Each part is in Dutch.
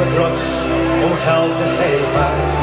de trots om geld te geven.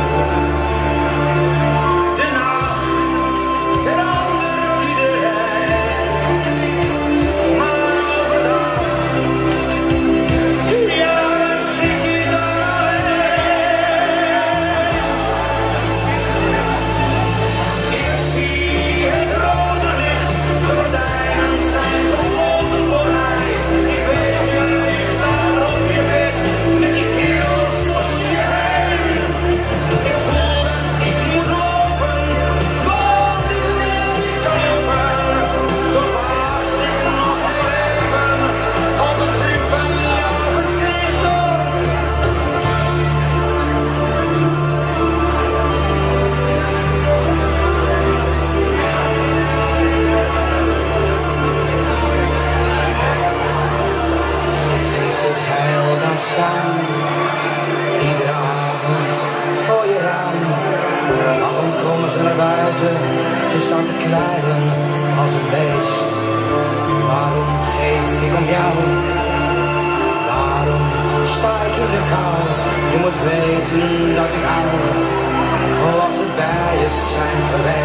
Iedere avond voor je raam. Lachend komen ze naar buiten, ze staan te kwijlen als een beest. Waarom geef ik om jou? Waarom sta ik in de kou? Je moet weten dat ik hou, als ze bij je zijn geweest.